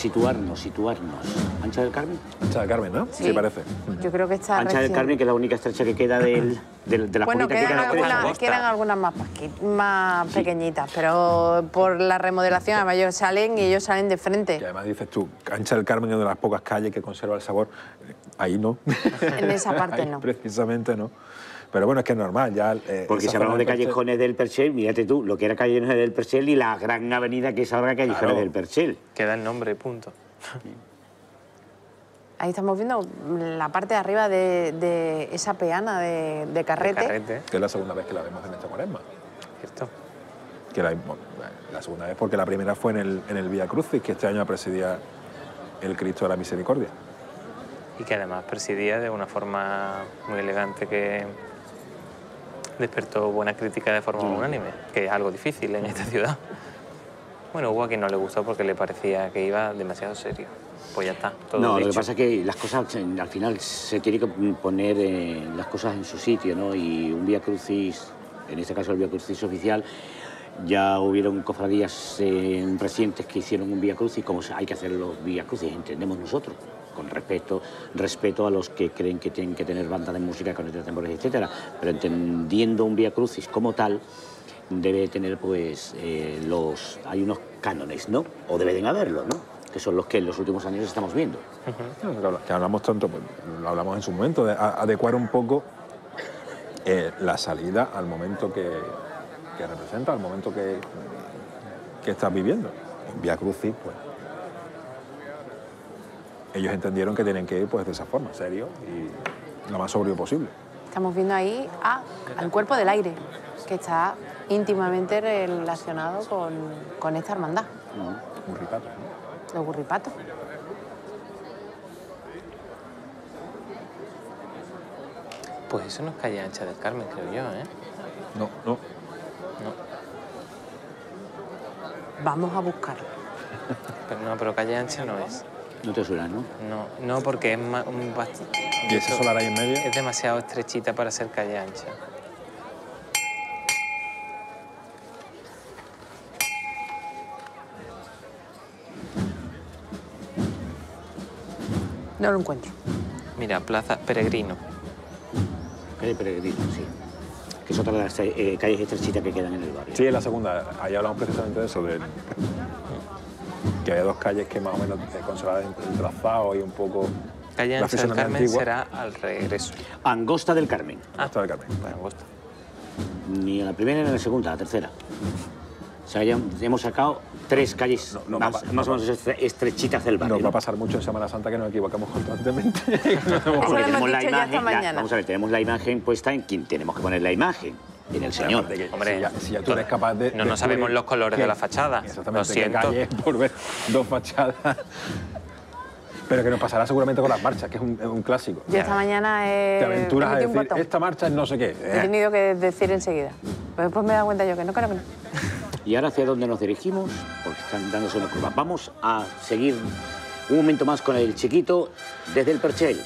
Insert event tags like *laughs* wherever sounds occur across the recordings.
situarnos, situarnos. ¿Ancha del Carmen? Ancha del Carmen, ¿no? Sí, Sí. parece. Yo creo que está Ancha del Carmen, que es la única estrecha que queda del, del- de la Bueno, curvita que quedan queda algunas, estrecha. quedan algunas más, más pequeñitas, pero por la remodelación, además ellos salen y ellos salen de Y frente. además dices tú, Ancha del Carmen es una de las pocas calles que conserva el sabor. Ahí no. En esa parte Ahí no. Precisamente no. Pero bueno, es que es normal. Ya, eh, Porque si hablamos de callejones del Perchel, mírate tú, lo que era callejones del Perchel y la gran avenida que es ahora callejones Claro. del Perchel. Queda el nombre, punto. Ahí estamos viendo la parte de arriba de, de esa peana de, de carrete. Carrete, Que es la segunda vez que la vemos en esta cuaresma. ¿cierto? Que la, bueno, la segunda vez porque la primera fue en el, en el Vía Crucis, que este año presidía el Cristo de la Misericordia. Y que además presidía de una forma muy elegante que despertó buena crítica de forma unánime, que es algo difícil en esta ciudad. Bueno, hubo a quien no le gustó porque le parecía que iba demasiado serio. Pues ya está, todo no, lo que pasa es que las cosas, al final, se tiene que poner eh, las cosas en su sitio, ¿no? Y un Vía Crucis, en este caso el Vía Crucis oficial, ya hubieron cofradías eh, recientes que hicieron un Vía Crucis, como hay que hacer los Vía Crucis, entendemos nosotros, con respeto, respeto a los que creen que tienen que tener banda de música con tambores, etcétera, pero entendiendo un Vía Crucis como tal, debe tener, pues, eh, los... hay unos cánones, ¿no? O deben haberlo, ¿no? Que son los que en los últimos años estamos viendo. No, que habla- que hablamos tanto, pues, lo hablamos en su momento, de adecuar un poco eh, la salida al momento que, que representa, al momento que, que estás viviendo. En Vía Crucis, pues, ellos entendieron que tienen que ir pues, de esa forma, serio y lo más sobrio posible. Estamos viendo ahí a- al cuerpo del aire, que está íntimamente relacionado con, con esta hermandad, Muy ripato, ¿no? los burripatos. Pues eso no es calle ancha del Carmen, creo yo, ¿eh? No, no. No, Vamos a buscarlo. *laughs* pero, no, pero calle ancha no es. No te suena, ¿no? No, no porque es ma- un bast- ¿Y ese solar ahí en medio? Es demasiado estrechita para ser calle ancha. No lo encuentro. Mira, Plaza Peregrino. Calle Peregrino, sí. Que es otra de las eh, calles estrechitas que quedan en el barrio. Sí, en la segunda. Ahí hablamos precisamente de eso, de que había dos calles que más o menos conservaban el trazado y un poco Calle la del Carmen antigua. será al regreso. Angosta del Carmen. Hasta el Carmen. Bueno, gusta. Ni en la primera ni en la segunda, la tercera. O sea, ya hemos sacado tres calles No, no, más, más o no. menos estre- estrechitas del barrio. Nos va a pasar mucho en Semana Santa que nos equivocamos constantemente. *laughs* Tenemos la ya vamos a ver, tenemos la imagen puesta en quien tenemos que poner la imagen, en el señor. Que Hombre, si ya, si ya tú eres capaz de... no, no sabemos los colores de la fachada. Exactamente, Lo qué siento. calle por ver dos fachadas. Pero que nos pasará seguramente con las marchas, que es un, es un clásico. Yo esta mañana he, Te aventuras a decir, esta marcha es no sé qué. He Eh, tenido que decir enseguida. Pero después me he dado cuenta yo que no, claro que no. Y ahora hacia dónde nos dirigimos, porque están dándose una curva. Vamos a seguir un momento más con el chiquito desde el Perchel.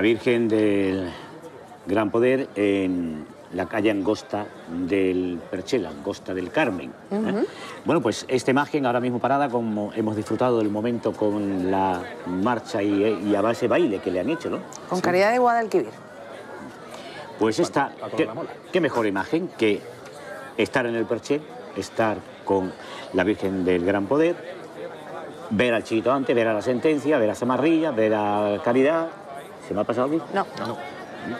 Virgen del Gran Poder en la calle Angosta del Perchel, Angosta del Carmen. ¿eh? Bueno, pues esta imagen ahora mismo parada, como hemos disfrutado del momento con la marcha y, y a base baile que le han hecho, ¿no? Con caridad de Guadalquivir. Pues esta, la qué mejor imagen que estar en el Perchel, estar con la Virgen del Gran Poder, ver al chiquito antes, ver a la sentencia, ver a Samarrilla, ver a Caridad. ¿Se me ha pasado aquí? No.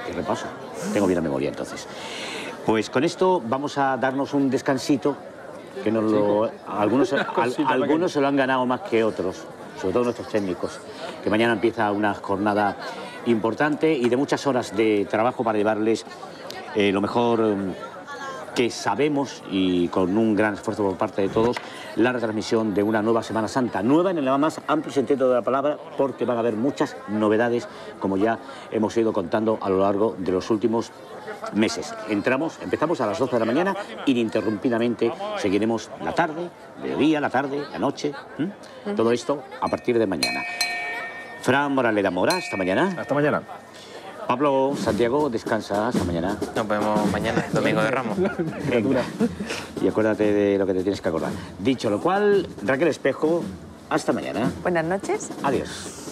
Qué repaso. Tengo bien la memoria entonces. Pues con esto vamos a darnos un descansito que nos lo, algunos, *laughs* al- algunos se lo han ganado más que otros, sobre todo nuestros técnicos, que mañana empieza una jornada importante y de muchas horas de trabajo para llevarles eh, lo mejor mm, que sabemos y con un gran esfuerzo por parte de todos, la retransmisión de una nueva Semana Santa. Nueva en el más amplio sentido de la palabra, porque van a haber muchas novedades, como ya hemos ido contando a lo largo de los últimos meses. Entramos, empezamos a las 12 de la mañana, ininterrumpidamente seguiremos la tarde, mediodía, la tarde, la noche, todo esto a partir de mañana. Fran Moraleda Mora, hasta mañana. Hasta mañana. Pablo Santiago, descansa, hasta mañana. Nos vemos mañana, domingo de Ramos. Y acuérdate de lo que te tienes que acordar. Dicho lo cual, Raquel Espejo, hasta mañana. Buenas noches. Adiós.